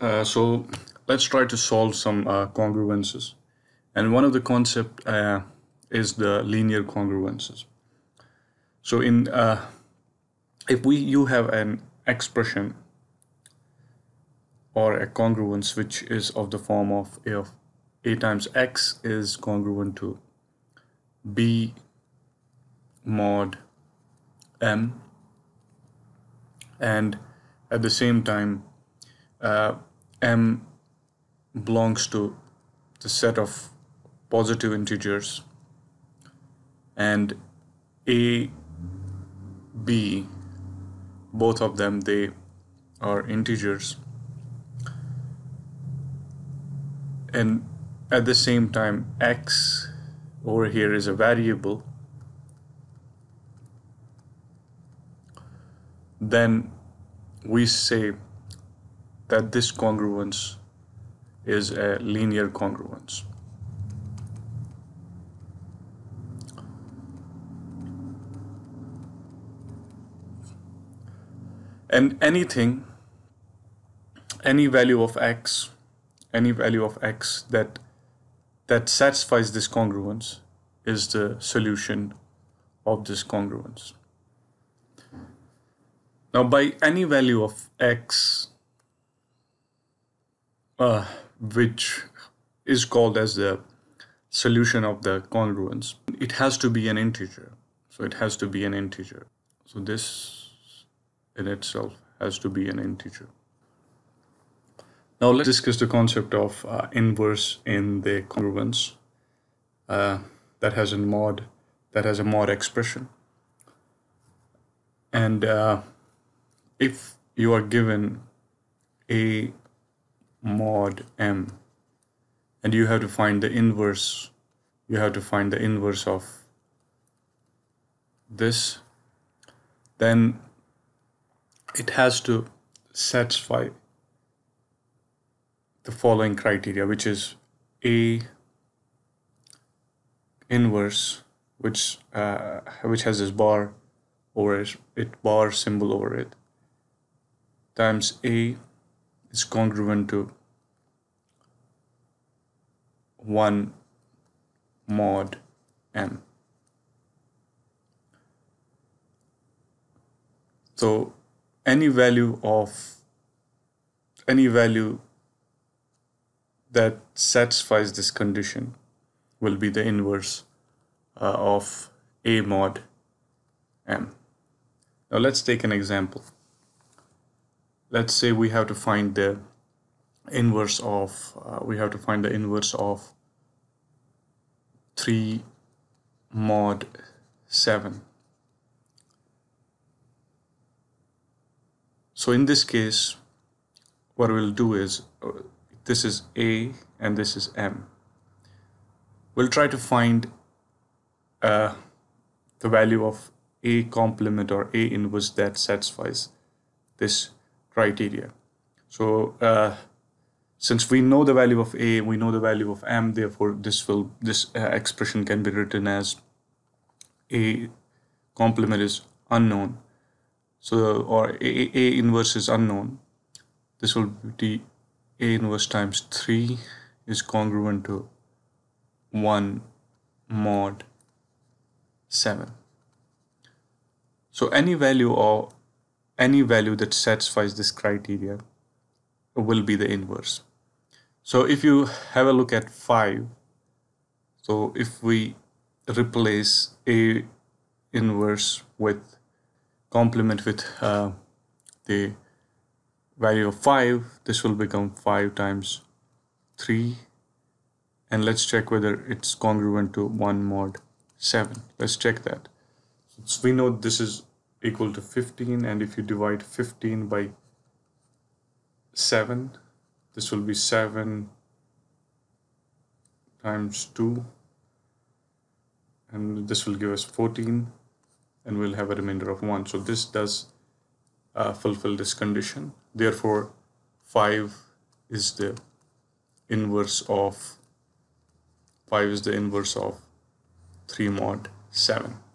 Uh, so let's try to solve some uh, congruences. And one of the concept uh, is the linear congruences. So in uh, if we you have an expression or a congruence which is of the form of a of a times x is congruent to b mod m and at the same time uh, m belongs to the set of positive integers and a b both of them they are integers. And at the same time x over here is a variable. Then we say that this congruence is a linear congruence. And anything, any value of x, any value of x that that satisfies this congruence is the solution of this congruence. Now by any value of x, uh, which is called as the solution of the congruence, it has to be an integer. So it has to be an integer. So this in itself has to be an integer. Now let's discuss the concept of uh, inverse in the congruence uh, that has a mod that has a mod expression. And uh, if you are given a mod m. And you have to find the inverse you have to find the inverse of this. Then it has to satisfy the following criteria which is a inverse which uh, which has this bar over it, it bar symbol over it times a is congruent to 1 mod m. So any value of any value that satisfies this condition will be the inverse uh, of a mod m. Now let's take an example let's say we have to find the inverse of uh, we have to find the inverse of 3 mod 7 so in this case what we'll do is uh, this is a and this is m we'll try to find uh, the value of a complement or a inverse that satisfies this criteria. So uh, since we know the value of a, we know the value of m, therefore this will this uh, expression can be written as a complement is unknown. So or a, a inverse is unknown. This will be a inverse times 3 is congruent to 1 mod 7. So any value of any value that satisfies this criteria will be the inverse. So if you have a look at 5, so if we replace A inverse with complement with uh, the value of 5, this will become 5 times 3 and let's check whether it's congruent to 1 mod 7. Let's check that. So we know this is equal to 15 and if you divide 15 by 7 this will be 7 times 2 and this will give us 14 and we'll have a remainder of 1 so this does uh, fulfill this condition. Therefore 5 is the inverse of 5 is the inverse of 3 mod 7